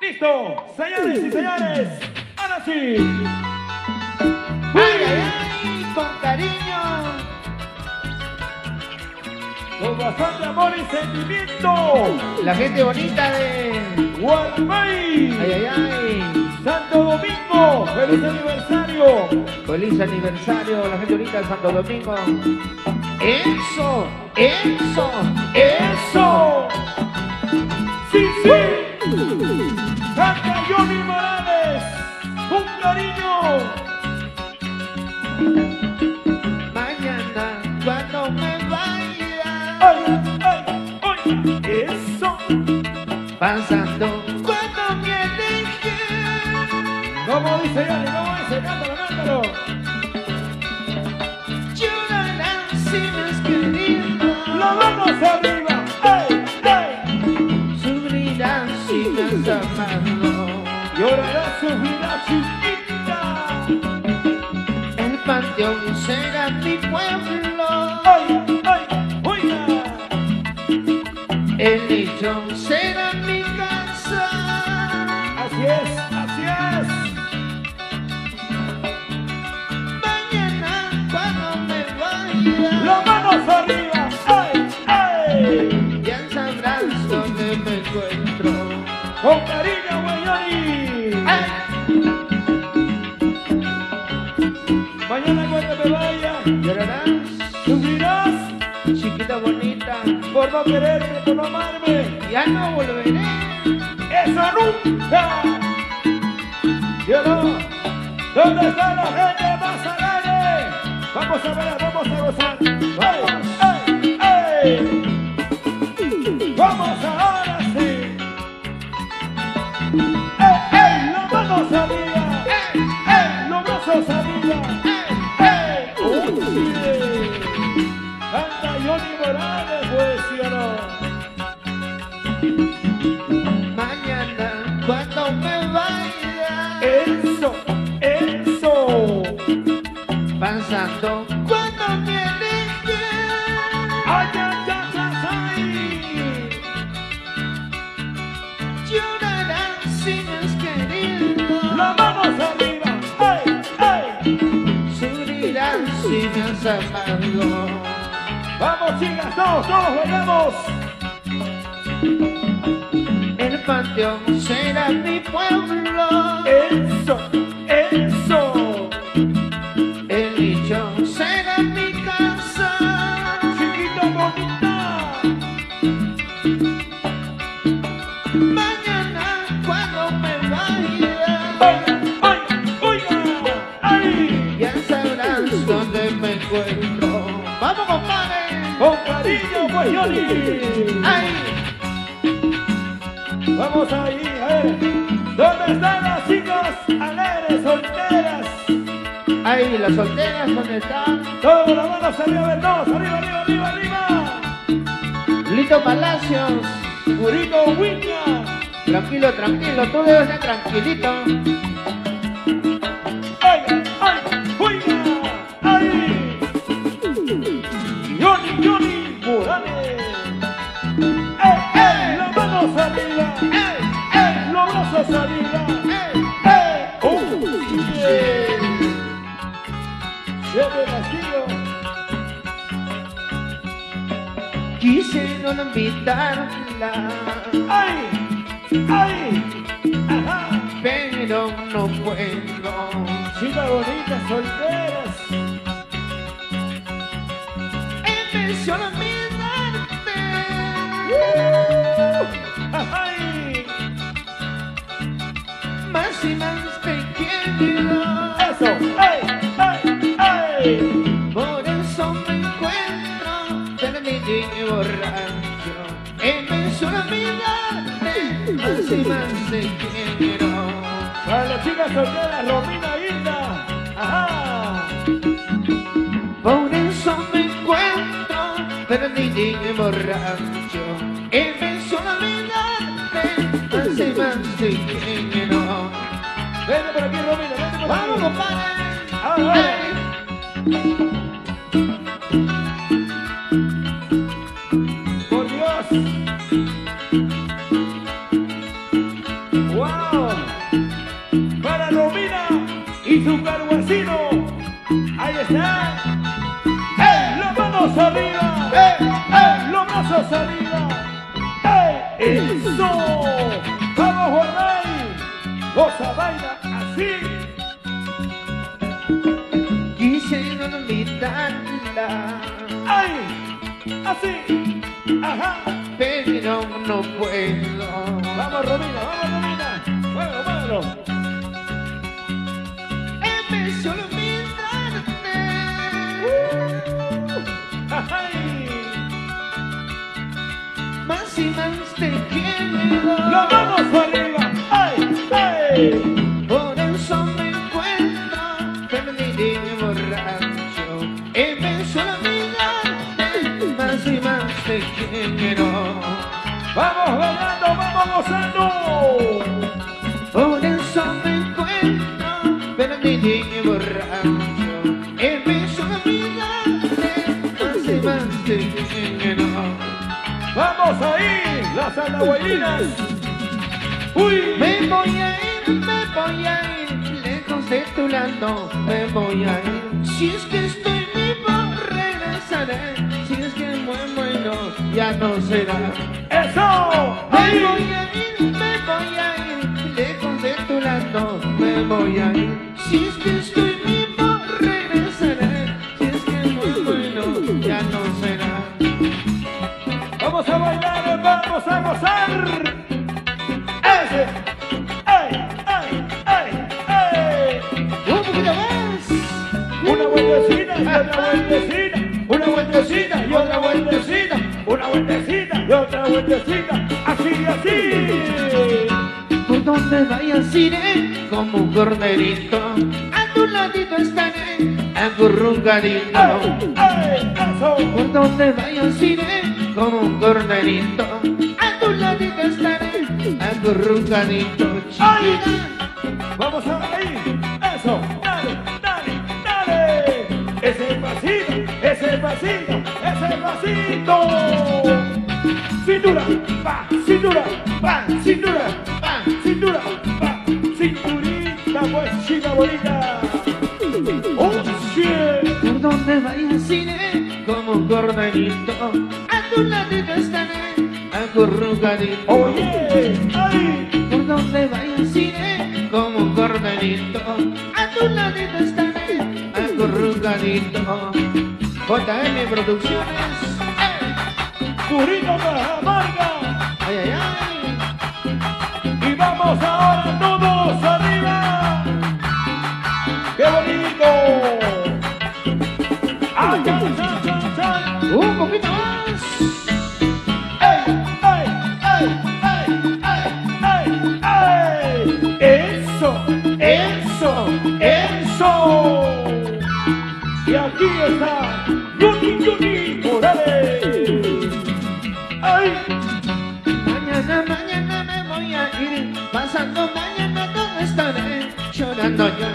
Listo, señores y señores, ahora sí. Ay, ay, ay, con cariño. Con bastante amor y sentimiento. La gente bonita de. Guarmay. Ay, ay, ay. Santo Domingo, feliz aniversario. Feliz aniversario, la gente bonita de Santo Domingo. Eso, eso, ¡Eso! ¡Sí, sí! Johnny Morales, un cariño. Mañana, cuando me vaya. ¡Ay, ay, ay! ¡Eso! Pasando, cuando me aleje. ¿Cómo dice Johnny? ¿Cómo dice? Cántalo, cántalo. Llorarán si no quererme, por no amarme. Ya no volveré. ¡Eso nunca! Yo no. ¿Dónde está la gente más alegre? Vamos a ver, vamos a gozar. ¡Ey, Vamos, chicas, todos, todos bailamos. El panteón será mi pueblo. Eso. ¡Ay! Vamos ahí, a ver. ¿Dónde están las chicas alegres, solteras? ¡Ay, las solteras dónde están! Todas las manos arriba, todos, arriba, arriba, arriba, arriba. Lito Palacios, Burrito Wiña. tranquilo, tranquilo, tú debes ser tranquilito. Olvidarla, ¡Ay! ¡Ay! ¡Ajá! pero no puedo. Chicas bonitas, solteras. Empezó a mirarte. ¡Ay! Más y más pequeño. ¡Eso! ¡Ey! ¡Ey! ¡Ey! Por eso me encuentro perdido y mirarte. Más te quiero. Para las chicas solteras, Romina Hilda. ¡Ajá! Por eso me encuentro perdido y borracho. Empezó a mirarte. Más y más te quiero. Vete por aquí, Romina, vete por aquí. Vamos, compadre. Arriba. ¡Ey! ¡Eso! ¡Vamos, Jornal! ¡Goza, baila así! Quisiera olvidarla, ¡Ay! Así. ¡Ajá! pero no puedo. Vamos, Romina, vamos, Y más te quiero. ¡Las manos arriba! ¡Ay! ¡Ay! Por eso me encuentro perdido y borracho. Empezó a olvidarte. Más y más te quiero. ¡Vamos bailando, vamos gozando! Por eso me encuentro perdido y borracho. Empezó a olvidarte. Más y más te quiero. ¡Vamos ahí! ¡Las! ¡Uy! Me voy a ir, me voy a ir, lejos de tu lado, me voy a ir. Si es que estoy vivo, regresaré. Si es que muero y no, ya no será. ¡Eso! Me voy a ir, me voy a ir, lejos de tu lado, me voy a ir. Si es que estoy y otra vueltecita. Así, así. Por donde vayas iré como un corderito, a tu ladito estaré acurrucadito. ¡Ay! ¡Ay! ¡Eso! Por donde vayas iré como un corderito, a tu ladito estaré acurrucadito. ¡Vamos a ahí! ¡Eso! ¡Dale! ¡Dale! ¡Dale! ¡Ese pasito! ¡Ese pasito! ¡Ese pasito! ¡Cintura! ¡Va! ¡Cintura! ¡Va! ¡Cintura! ¡Va! ¡Cintura! ¡Va! ¡Cinturita! ¡Pues chica bonita! ¡Oh, shit! por donde vayas iré como un corderito, a tu ladito estaré acurrucadito. ¡Oye! ¡Ay! Por donde vayas iré como un corderito, a tu ladito estaré acurrucadito. JM Producciones, ¡Burrito Cajamarca! ay, ay, ay. Y vamos ahora todos arriba. ¡Qué bonito! ¡Ay, ay, ay, ay, ay! Un poquito más.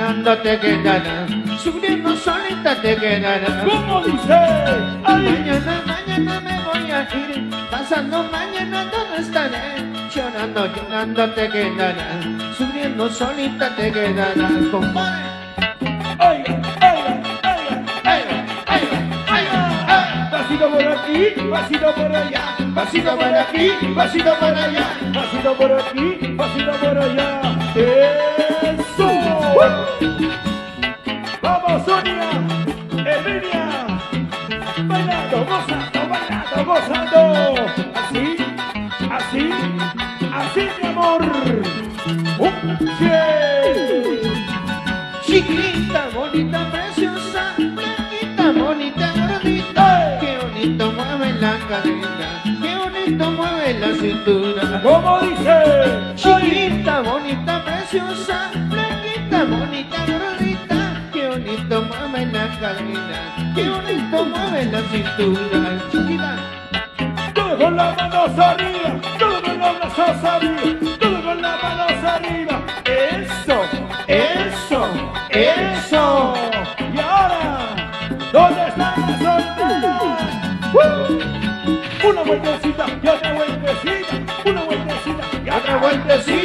Llorando te quedará, sufriendo solita te quedará. ¿Cómo dice? ¡Ay! Mañana, mañana me voy a ir, pasando mañana todo estaré. Llorando, llorando te quedará, sufriendo solita te quedará. Compadre. ¡Oiga! ¡Oiga! Pasito por aquí, pasito por allá, pasito por aquí, pasito por allá, pasito por aquí, pasito por allá. ¡Vamos, Sonia! ¡Emilia! ¡Bailando, gozando, bailando, gozando! Así, así, así, mi amor. ¡Un cien! Chiquita, bonita, preciosa, blanquita, bonita, gordita. Qué bonito mueve la cadera, qué bonito mueve la cintura. ¿Cómo dice? Chiquita, bonita, preciosa, qué bonito mueve la cintura. Chiquita, Todo con las manos arriba, todo con los brazos arriba, todo con las manos arriba. Eso, eso, eso. Y ahora, ¿dónde están las solteras? ¡Uh! Una vueltecita y otra vueltecita, una vueltecita y otra vueltecita,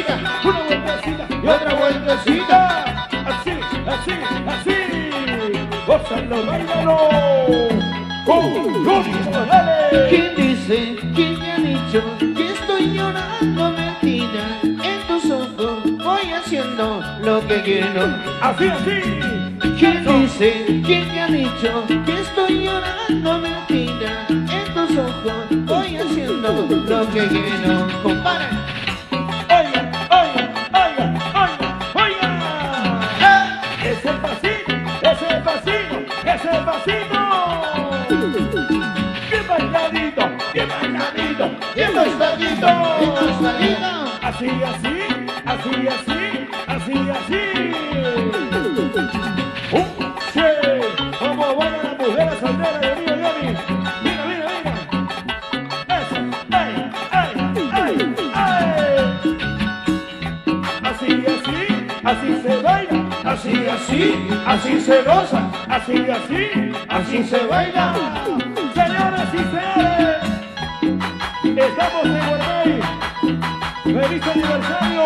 ¿Quién dice, quién me ha dicho que estoy llorando mentira? En tus ojos voy haciendo lo que quiero. Así, así. ¿Quién dice, quién me ha dicho que estoy llorando mentira? En tus ojos Así, así, así, así, así, así. Un che, como bailan las mujeres solteras de mío, Johnny. Mira, mira, mira. Eso, ay, ay, ay, ay. Así, así, así se baila, así, así, así se goza, así, así, así se baila. Señoras y señores, ¡Feliz aniversario!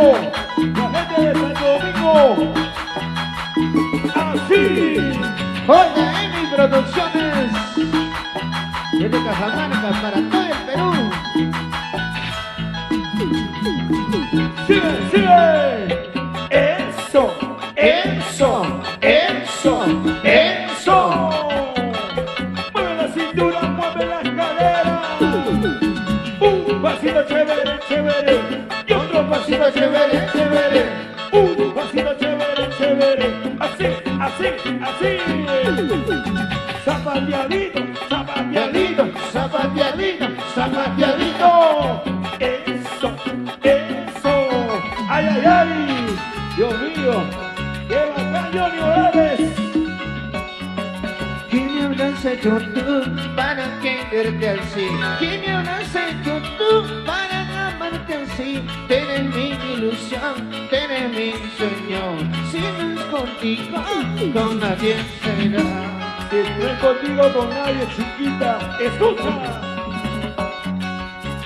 La gente de Santo Domingo. Así. JM Producciones. Desde Cajamarca para chévere, chévere. Un pasito chévere, chévere. Así, así, así. Zapateadito, zapateadito, zapateadito, zapateadito. Eso, eso. Ay, ay, ay. Dios mío. Qué bacán, Johnny Morales. ¿Qué me hecho tú para quererte así? ¿Qué me hecho tú para amarte así? Contigo, con nadie será. Si estoy contigo con nadie, chiquita, escucha.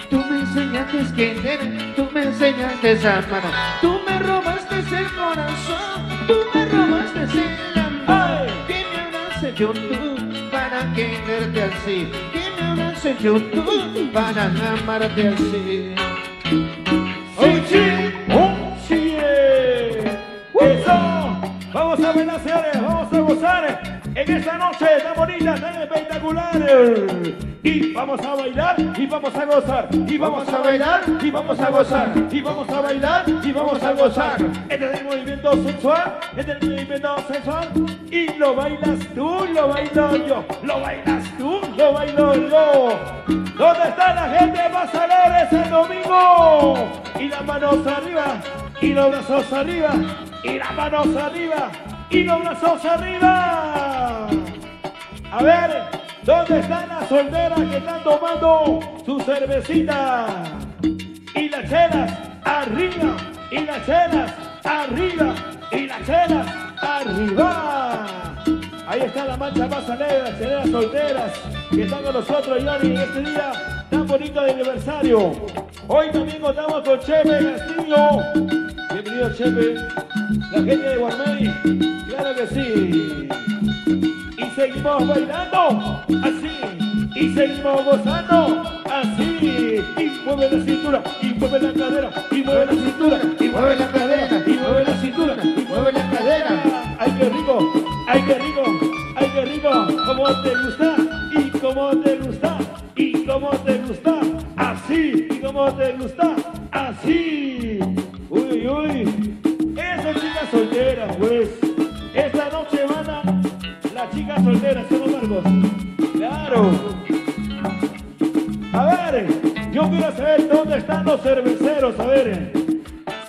Tú me enseñaste a querer, tú me enseñaste a amar, tú me robaste el corazón, tú me robaste el amor. Ay. ¿Qué me habrás hecho tú para quererte así? ¿Qué me habrás hecho tú para amarte así? Sí, sí. Vamos a bailar, vamos a gozar en esta noche tan bonita, tan espectacular. Y vamos a bailar y vamos a gozar. Y vamos a bailar y vamos a gozar. Y vamos a bailar y vamos a gozar. Este es el movimiento sexual, este es el movimiento sexual. Y lo bailas tú, lo bailo yo. Lo bailas tú, lo bailo yo. ¿Dónde está la gente pasadores el domingo? Y las manos arriba, y los brazos arriba, y las manos arriba, y los brazos arriba. A ver, ¿dónde están las solteras que están tomando su cervecita? Y las chelas arriba, y las chelas arriba, y las chelas arriba. Ahí está la mancha más alegre, las cheleras solteras que están con nosotros, Johnny, en este día tan bonito de aniversario. Hoy domingo estamos con Chepe Castillo. Bienvenido, Chepe. La gente de Guarmey, claro que sí. Y seguimos bailando así. Y seguimos gozando así. Y mueve la cintura, y mueve la cadera, y mueve la cintura, y mueve la cadera, y mueve la cintura, y mueve la cadera. Ay, qué rico, ay, qué rico, ay, qué rico. Como te gusta, y como te gusta, y como te gusta, así, y como te gusta, así. Quiero saber dónde están los cerveceros, a ver.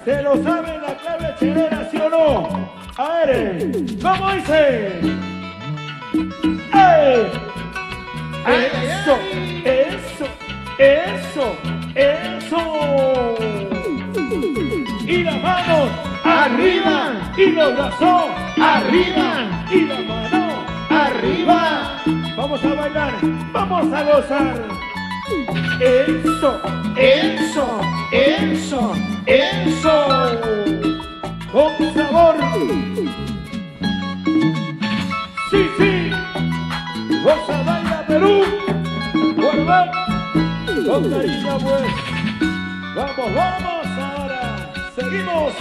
¿Se lo saben la clave chilena, sí o no? A ver, ¿cómo dice? ¡Eh! Eso, eso, eso, eso. Y las manos arriba, y los brazos arriba, y las manos arriba. Vamos a bailar, vamos a gozar. Enzo, Enzo, Enzo, Enzo. Con sabor. Sí, sí. Goza baila Perú. Volver. Con cariño pues. Vamos, vamos ahora. Seguimos.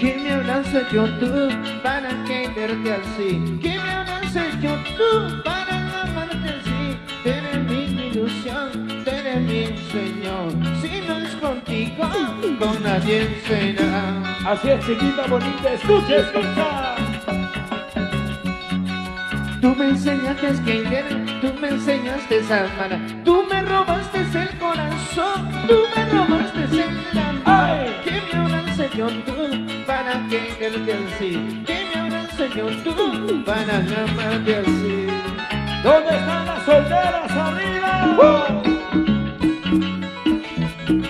Give me an yo tú, para que verte así. Give me an yo tú, para ilusión, eres mi sueño. Si no es contigo, con nadie será. Así es, chiquita bonita. Escucha, escucha. Tú me enseñaste a querer, tú me enseñaste a amar, tú me robaste el corazón, tú me robaste el amor. ¿Qué me habrá enseñado tú para quererte así? ¿Qué me habrá enseñado tú para amarte así? ¿Dónde están las solteras arriba?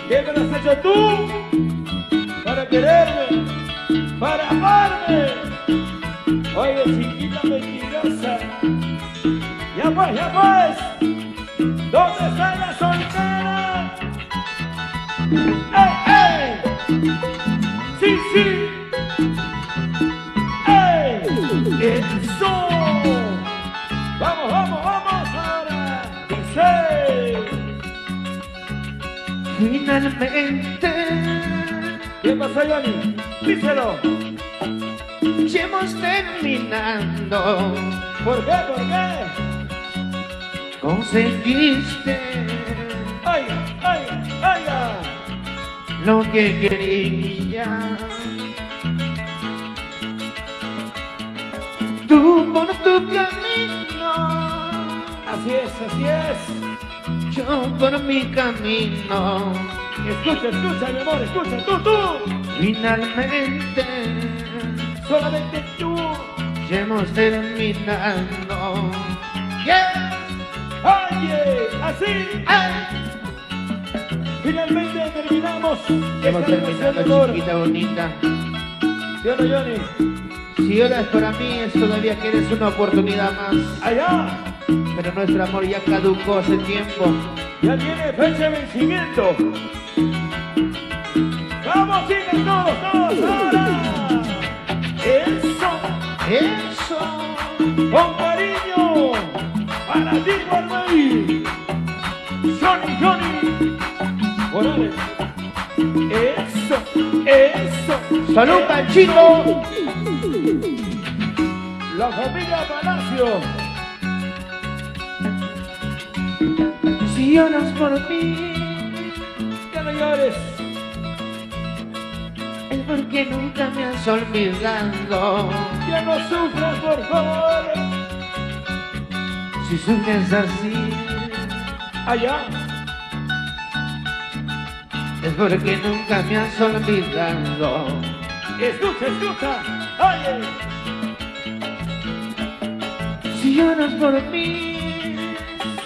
¿Qué me has hecho tú? Para quererme, para amarme. Oye, chiquita mentirosa. Ya pues, ya pues. Finalmente, ¿Qué pasa, Johnny? Díselo. ya hemos terminado. ¿Por qué? ¿Por qué? Conseguiste ¡Ay, ay, ay! ay. lo que quería. Tú por tu camino, Así es, así es. Yo por mi camino. Escucha, escucha, mi amor, escucha, tú, tú. Finalmente, Solamente tú. ya hemos terminado. Yeah. Oye, así. Ay. Finalmente terminamos. Hemos terminado, amor. chiquita bonita. ¿Sí o no, Johnny? Si oras para mí es todavía que eres una oportunidad más. Allá. Pero nuestro amor ya caducó hace tiempo. Ya tiene fecha de vencimiento. Vamos, chicas, todos, todos, ahora. Eso. Eso. Con cariño. Para ti, Guarmey. Johnny, Johnny. Morales. Eso, eso. ¡Salud, Panchito! La familia Palacio. Si oras por mí, Ya no llores. es porque nunca me has olvidado. Ya no sufras, por favor. Si sufres así, Allá. es porque nunca me has olvidado. Escucha, escucha. Oye. Si oras por mí,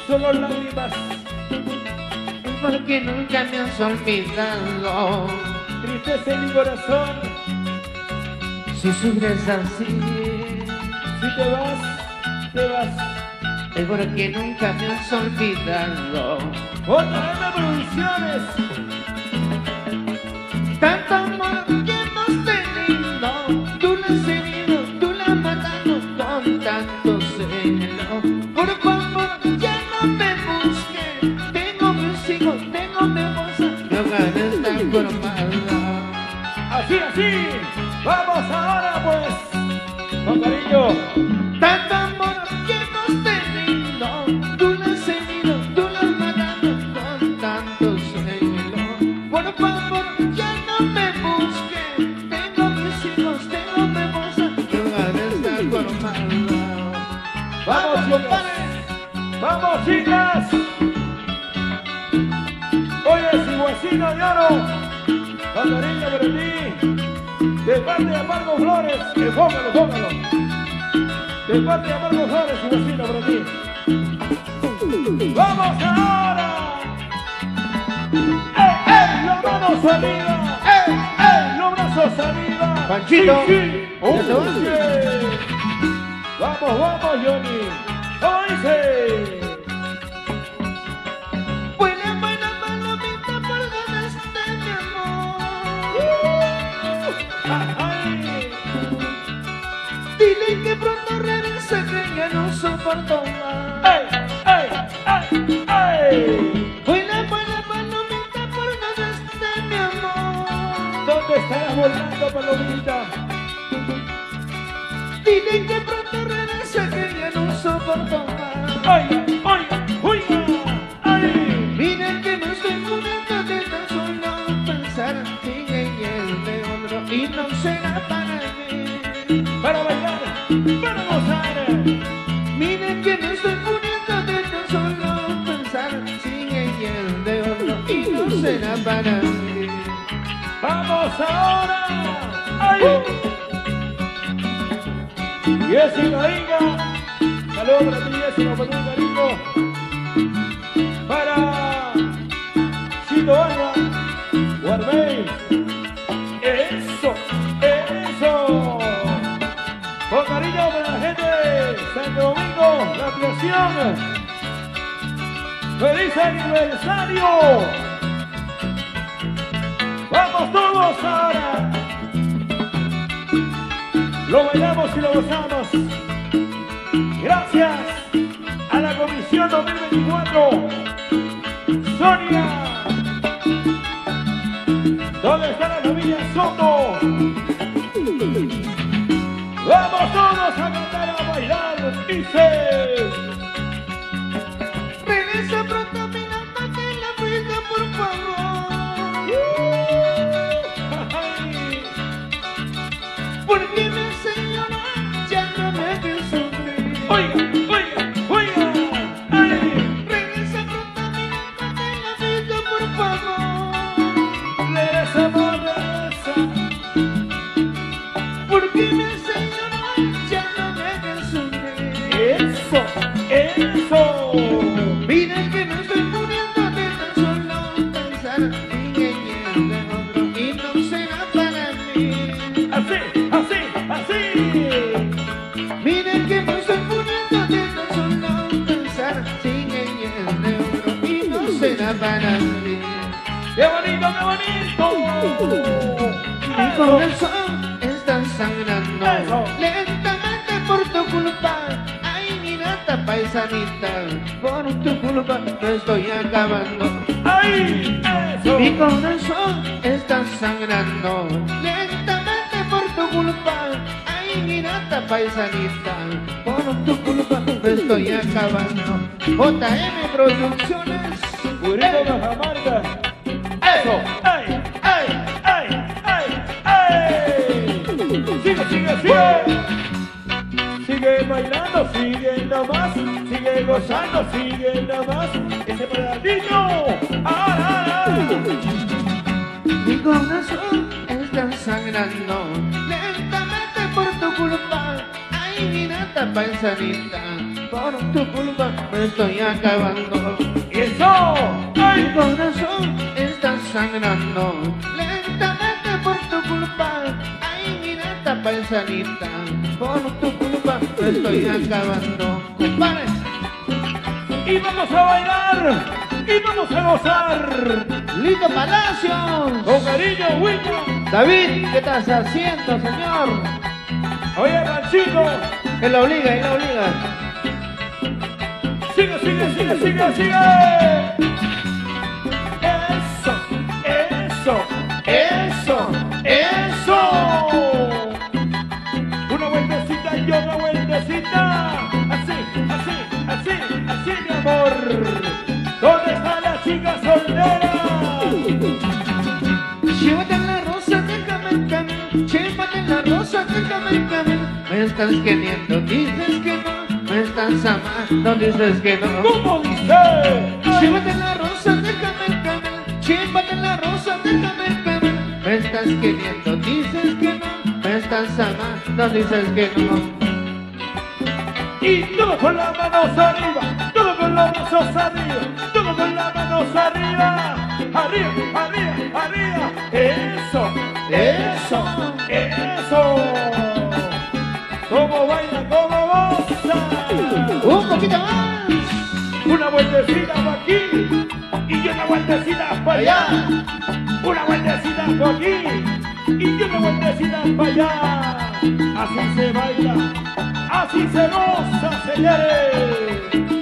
Solo lágrimas. es porque nunca me has olvidado. Tristeza en mi corazón. Si sufres así, Si te vas, te vas. es porque nunca me has olvidado. Otra vez producciones. Tanto amor Vamos ahora, pues. Con cariño. Tanto amor que hemos tenido, tú lo has herido, tú lo has matado con tanto celo. Por favor, ya no me busques, tengo mis hijos, tengo mi esposa, hogar está formada. Vamos, compadre. Vamos, chicas. Oye, si huesino lloro. Con cariño. De parte de Amargo Flores. Enfócalo, enfócalo. De parte de Amargo Flores, si huesino para ti. ¡Vamos ahora! ¡Eh, eh! ¡Los manos arriba! ¡Eh, eh! ¡Los brazos arriba! Panchito, ¡Sí, sí! ¡Vamos, vamos, Johnny! ¿Cómo dice? ¿Dónde estarás volando, palomita? Dile que pronto regresa que ya no soporto más. ¡Ay, ay, uy! ¡Ay! Miren que no estoy muriendo de tan solo pensar en el de otro y no será para mí. Para bailar, para gozar. Miren que no estoy muriendo de tan solo pensar sin el de otro y no será para mí. ¡Vamos ahora! ¡Ay! Jessica Inga. Saludos para ti, Jessica, por un cariño. Para Chito Alba, Guarmey. Eso, eso. Con cariño para la gente de Santo Domingo, la ampliación. ¡Feliz aniversario! ¡Vamos todos ahora! Lo bailamos y lo gozamos. Gracias a la Comisión 2024. Sonia. ¿Dónde está la familia Soto? Eso. lentamente por tu culpa. Ay, mi nata paisanita, por tu culpa me estoy acabando. ¡Ay! ¡Eso! Mi corazón está sangrando lentamente por tu culpa. Ay, mi nata paisanita, por tu culpa me estoy acabando. JM Producciones. ¡Burrito Cajamarca! ¡Eso! ¡Sigue, bailando, sigue nada más, sigue gozando, sigue nada más. Ese. ¡Ahora, ahora! Mi corazón está sangrando lentamente por tu culpa. Ay, mi nata paisanita, por tu culpa me estoy acabando. ¡Eso! Mi ¡Ay! corazón está sangrando lentamente paisanita, por tu culpa me estoy acabando. Compadre, Y vamos a bailar, y vamos a gozar. Lito Palacios. Con cariño, William. David, ¿qué estás haciendo, señor? Oye, Ranchito. Él la obliga, él la obliga. Sigue, sigue, sigue, sigue, sigue. Llévate la rosa, déjame el camino. Llévate la rosa, déjame el camino. Me estás queriendo, dices que no. Me estás amando, dices que no. ¿Cómo dice? Llévate la rosa, déjame el camino. Llévate la rosa, déjame el camino. Me estás queriendo, dices que no. Me estás amando, dices que no. Y todo con las manos arriba, con las manos arriba, todo con las manos arriba, arriba, arriba, arriba. Eso, eso, eso. ¿Cómo baila, cómo goza? Un poquito más. Una vueltecita para aquí y una vueltecita para allá. Una vueltecita para aquí y una vueltecita para allá. Así se baila, así se goza, señores.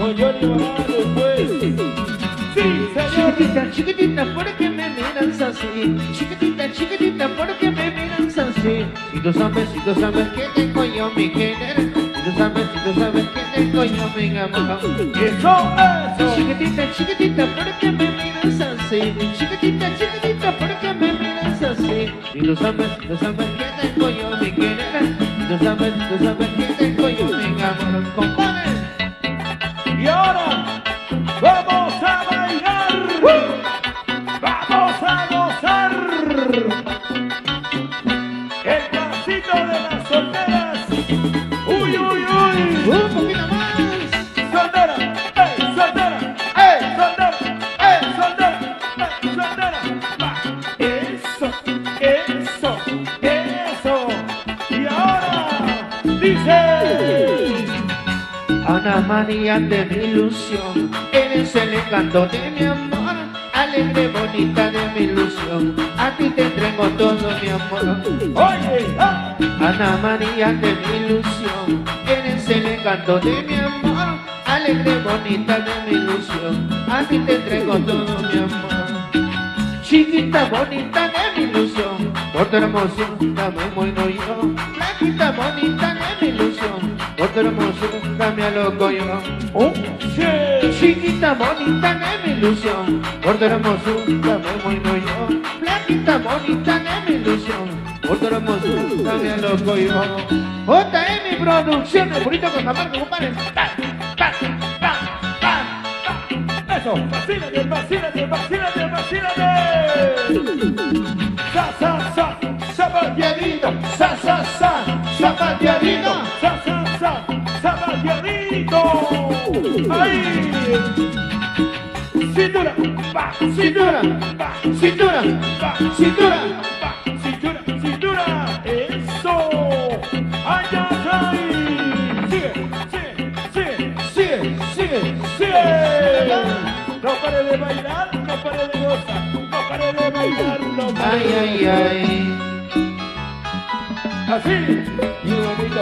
Con Johnny Morales, pues. Sí, señor. Chiquitita, chiquitita, ¿por qué me miras así? Chiquitita, chiquitita, así. Si tú sabes, si tú sabes que tengo yo mi género. Si tú sabes, si tú sabes que tengo yo mi amor. Eso, eso. Chiquitita, chiquitita, ¿por qué me miras así? Chiquitita, chiquitita, ¿por qué me miras así? Si tú sabes, si tú sabes que tengo yo mi género. Si tú sabes, si tú sabes que tengo yo mi amor. Eso. Y ahora dice. Ana María de mi ilusión, eres el encanto de mi amor, alegre bonita de mi ilusión, a ti te entrego todo mi amor. Oye, ah, Ana María de mi ilusión, eres el encanto de mi amor, alegre bonita de mi ilusión, a ti te entrego todo mi amor. Chiquita bonita de mi ilusión, por tu hermosura me muero yo. Flaquita bonita de mi ilusión, por tu hermosura me aloco yo. oh, yeah. Chiquita bonita de mi ilusión, por tu hermosura me muero yo. Flaquita bonita de mi ilusión, por tu hermosura me aloco yo. JM Producciones, bonito con compadre. Pa, pa, pa. Eso, vacílate, vacílate, vacílate, vacílate. Sa, sa, sa, zapateadito, sa, sa, sa. Ahí. Cintura, cintura, cintura, cintura, cintura, cintura. Eso. Ay, ay, ay. Sigue, sigue, sigue. Sigue, sigue. No pare de bailar, no pare de gozar, no pare de bailar, Ai, ai, ai. Assim, e o amigo.